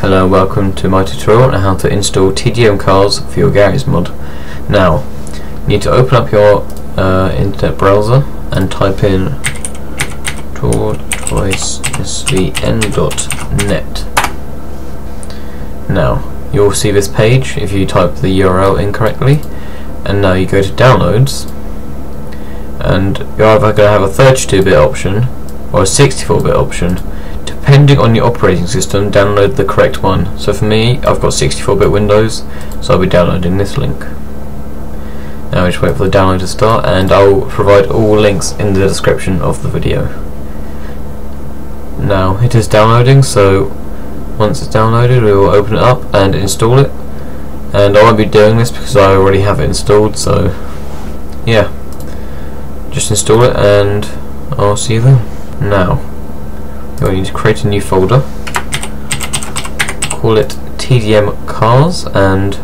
Hello and welcome to my tutorial on how to install TDM cars for your Garry's mod. Now, you need to open up your uh, internet browser and type in tortoisesvn.net. Now, you'll see this page if you type the URL incorrectly and now you go to downloads and you're either going to have a 32-bit option or a 64-bit option depending on your operating system download the correct one. So for me I've got 64-bit Windows so I'll be downloading this link. Now just wait for the download to start and I'll provide all links in the description of the video. Now it is downloading so once it's downloaded we will open it up and install it. And I won't be doing this because I already have it installed so yeah. Just install it and I'll see you then. Now Oh, you'll need to create a new folder. Call it TDM cars and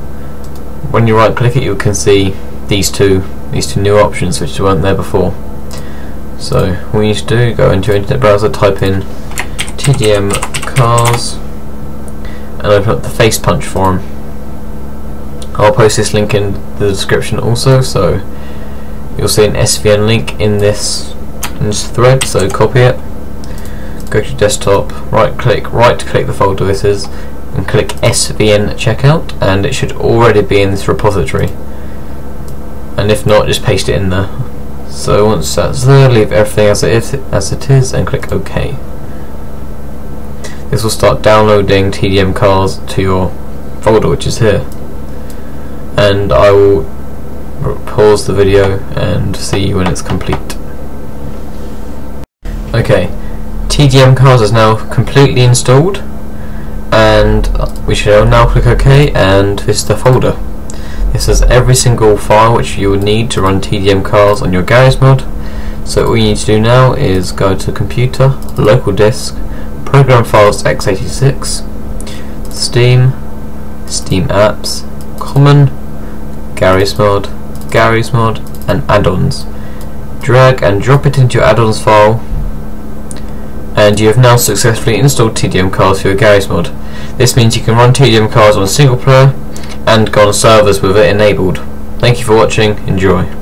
when you right click it you can see these two these two new options which weren't there before. So what you need to do go into your internet browser type in TDM cars and open up the Facepunch forum. I'll post this link in the description also so you'll see an SVN link in this, in this thread so copy it go to desktop, right click, right click the folder this is, and click SVN checkout, and it should already be in this repository. And if not, just paste it in there. So once that's there, leave everything as it is, as it is and click OK. This will start downloading TDM cars to your folder, which is here. And I will pause the video and see when it's complete. Okay, TDM cars is now completely installed and we should now click OK and this is the folder. This has every single file which you would need to run TDM cars on your Garry's mod. So all you need to do now is go to computer, local disk, program files x86, Steam, Steam apps, common, Garry's mod, Garry's mod and add-ons. Drag and drop it into your add-ons file and you have now successfully installed TDM cars for your Garry's mod. This means you can run TDM cars on single player and on servers with it enabled. Thank you for watching, enjoy.